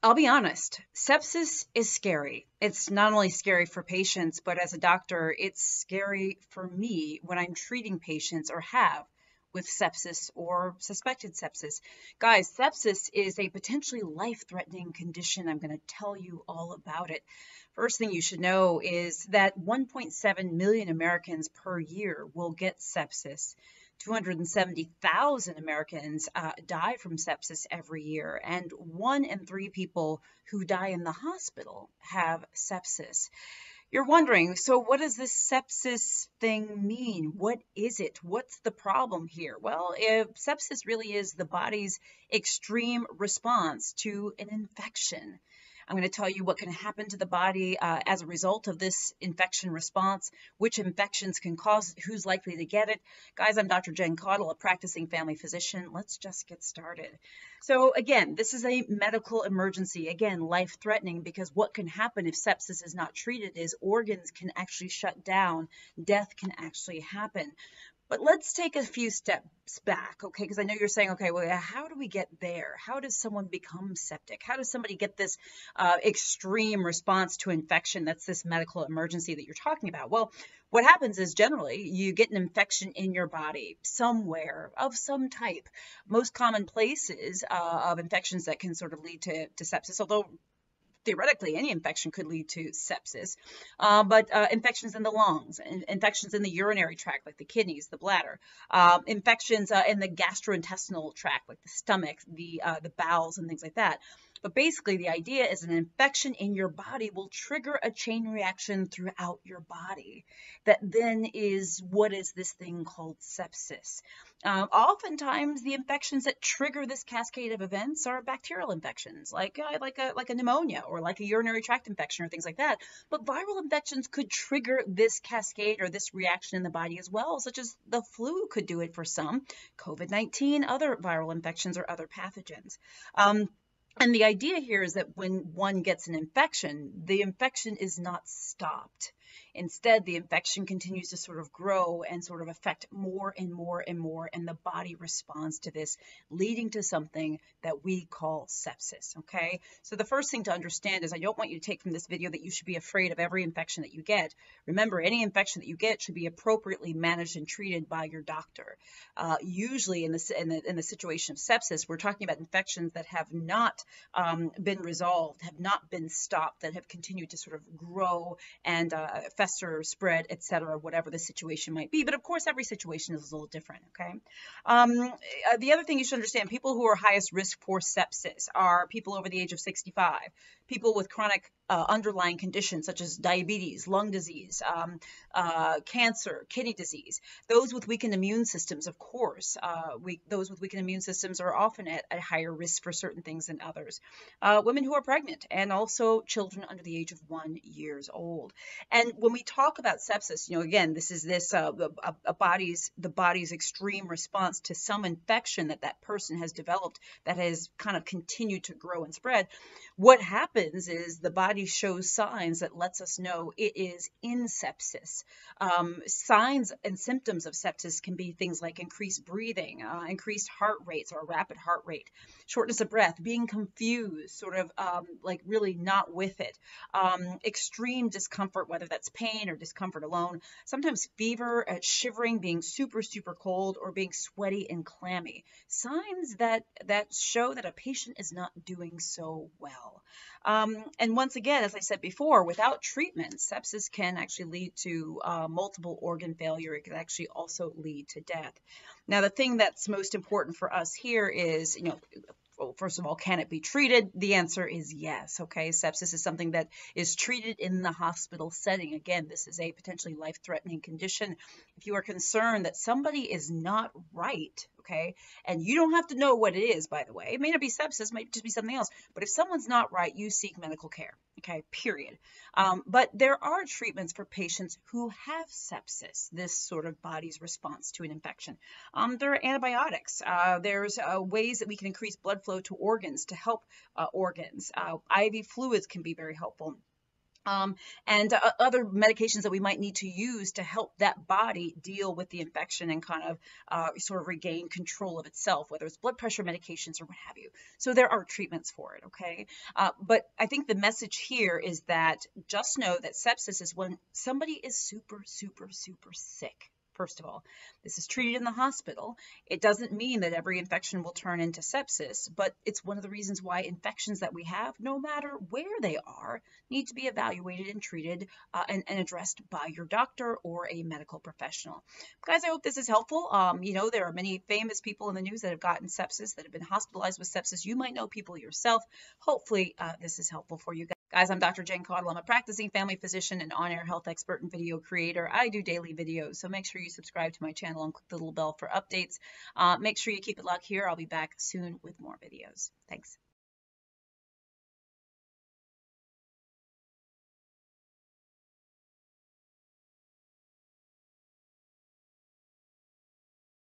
I'll be honest, sepsis is scary. It's not only scary for patients, but as a doctor, it's scary for me when I'm treating patients or have with sepsis or suspected sepsis. Guys, sepsis is a potentially life threatening condition. I'm going to tell you all about it. First thing you should know is that 1.7 million Americans per year will get sepsis. 270,000 Americans uh, die from sepsis every year, and one in three people who die in the hospital have sepsis. You're wondering, so what does this sepsis thing mean? What is it? What's the problem here? Well, if sepsis really is the body's extreme response to an infection. I'm going to tell you what can happen to the body uh, as a result of this infection response, which infections can cause, who's likely to get it. Guys, I'm Dr. Jen Caudle, a practicing family physician. Let's just get started. So, again, this is a medical emergency. Again, life threatening because what can happen if sepsis is not treated is organs can actually shut down, death can actually happen. But let's take a few steps back, okay? Because I know you're saying, okay, well, how do we get there? How does someone become septic? How does somebody get this uh, extreme response to infection that's this medical emergency that you're talking about? Well, what happens is generally you get an infection in your body somewhere of some type. Most common places uh, of infections that can sort of lead to, to sepsis, although theoretically any infection could lead to sepsis, uh, but uh, infections in the lungs, in, infections in the urinary tract like the kidneys, the bladder, uh, infections in the gastrointestinal tract like the stomach, the uh, the bowels, and things like that. But basically, the idea is an infection in your body will trigger a chain reaction throughout your body that then is what is this thing called sepsis. Um, oftentimes, the infections that trigger this cascade of events are bacterial infections, like uh, like a like a pneumonia or like a urinary tract infection or things like that. But viral infections could trigger this cascade or this reaction in the body as well, such as the flu could do it for some, COVID-19, other viral infections or other pathogens. Um, and the idea here is that when one gets an infection, the infection is not stopped. Instead, the infection continues to sort of grow and sort of affect more and more and more, and the body responds to this, leading to something that we call sepsis. Okay, so the first thing to understand is I don't want you to take from this video that you should be afraid of every infection that you get. Remember, any infection that you get should be appropriately managed and treated by your doctor. Uh, usually, in the, in the in the situation of sepsis, we're talking about infections that have not um, been resolved, have not been stopped, that have continued to sort of grow and uh, fester, spread, etc., whatever the situation might be. But of course, every situation is a little different. Okay. Um, uh, the other thing you should understand: people who are highest risk for sepsis are people over the age of 65, people with chronic uh, underlying conditions such as diabetes, lung disease, um, uh, cancer, kidney disease. Those with weakened immune systems, of course, uh, we, those with weakened immune systems are often at a higher risk for certain things than others. Uh, women who are pregnant, and also children under the age of one years old. And when we talk about sepsis, you know, again, this is this uh, a, a body's the body's extreme response to some infection that that person has developed that has kind of continued to grow and spread. What happens is the body shows signs that lets us know it is in sepsis. Um, signs and symptoms of sepsis can be things like increased breathing, uh, increased heart rates or rapid heart rate, shortness of breath, being confused, sort of um, like really not with it, um, extreme discomfort, whether that's pain or discomfort alone, sometimes fever, uh, shivering, being super, super cold, or being sweaty and clammy. Signs that, that show that a patient is not doing so well. Um, and once again, as I said before, without treatment, sepsis can actually lead to uh, multiple organ failure. It can actually also lead to death. Now, the thing that's most important for us here is, you know, well, first of all, can it be treated? The answer is yes. Okay, sepsis is something that is treated in the hospital setting. Again, this is a potentially life threatening condition. If you are concerned that somebody is not right, okay? And you don't have to know what it is, by the way. It may not be sepsis, it might just be something else. But if someone's not right, you seek medical care, okay? Period. Um, but there are treatments for patients who have sepsis, this sort of body's response to an infection. Um, there are antibiotics. Uh, there's uh, ways that we can increase blood flow to organs to help uh, organs. Uh, IV fluids can be very helpful. Um, and uh, other medications that we might need to use to help that body deal with the infection and kind of uh, sort of regain control of itself, whether it's blood pressure medications or what have you. So there are treatments for it, okay? Uh, but I think the message here is that just know that sepsis is when somebody is super, super, super sick First of all, this is treated in the hospital. It doesn't mean that every infection will turn into sepsis, but it's one of the reasons why infections that we have, no matter where they are, need to be evaluated and treated uh, and, and, addressed by your doctor or a medical professional. Guys, I hope this is helpful. Um, you know, there are many famous people in the news that have gotten sepsis, that have been hospitalized with sepsis. You might know people yourself. Hopefully, uh, this is helpful for you guys. Guys, I'm Dr. Jen Caudle. I'm a practicing family physician and on-air health expert and video creator. I do daily videos, so make sure you subscribe to my channel and click the little bell for updates. Uh, make sure you keep it locked here. I'll be back soon with more videos. Thanks.